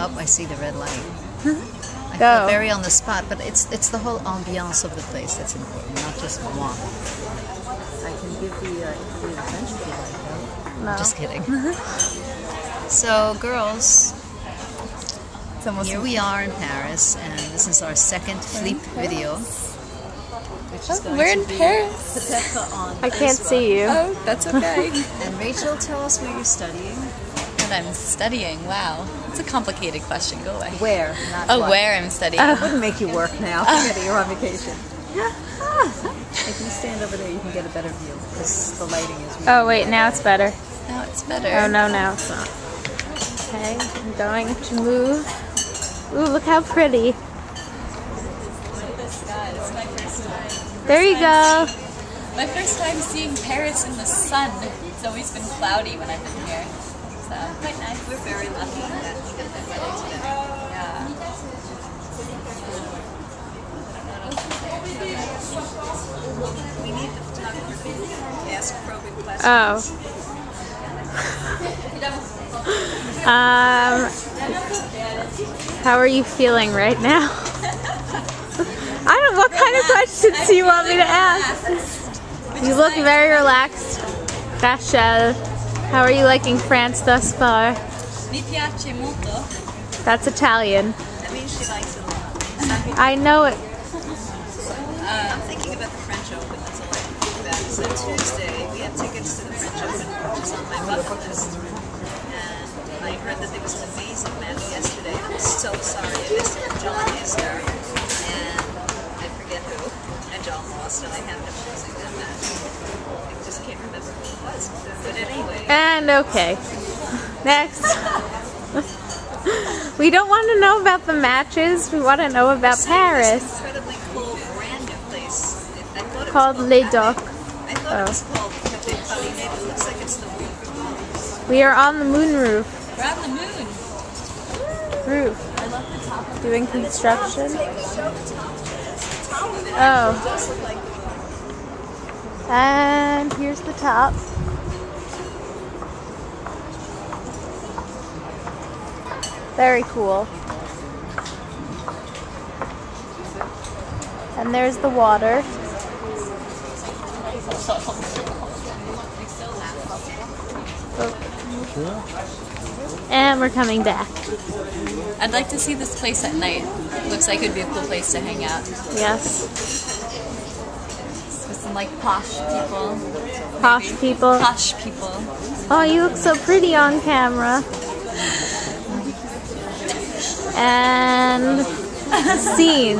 Oh, I see the red light. I feel very on the spot, but it's it's the whole ambiance of the place that's important, not just moi. I can give the uh, interview in French if you like. No. Just kidding. so, girls, here we are in Paris, and this is our second Fleep video. Oh, we're in Paris. I can't see you. Oh, that's okay. And Rachel, tell us where you're studying. And I'm studying. Wow. It's a complicated question. Go away. Where? Not Oh, what. where I'm studying. I wouldn't make you work now. Forget it, you're on vacation. if you stand over there, you can get a better view because the lighting is. Really Oh wait, now it's better. Now it's better. Oh no, now it's not. Okay, I'm going to move. Ooh, look how pretty. There you go. My first time seeing Paris in the sun. It's always been cloudy when I've been here. So quite nice. We're very lucky that we need the photographer to ask probing questions. Oh. Um, how are you feeling right now? I don't. What kind of questions do you want me to ask? You look very relaxed, Rachel. How are you liking France thus far? Mi piace molto. That's Italian. That means she likes it a lot. I know it. Uh, I'm thinking about the French Open. That's all I can think about. So Tuesday, we have tickets to the French Open, which is on my bucket list. And I heard that there was an amazing match yesterday. I'm so sorry I missed it. John Isner and I forget who. And John lost, and I have him losing that match. I just can't remember who it was. But anyway. And okay. Next. we don't want to know about the matches. We want to know about Paris. incredibly cool place. I thought it was Called Les Docks. I thought it was oh. called Cafe Paris, it looks like it's the roof. We are on the moon roof. We're on the moon. Roof. I love the top of Doing construction. Oh. does look like And here's the top. Very cool. And there's the water. And we're coming back. I'd like to see this place at night. Looks like it'd be a cool place to hang out Yes. with some like posh people. Posh people. Posh people. Oh, you look so pretty on camera. And scene.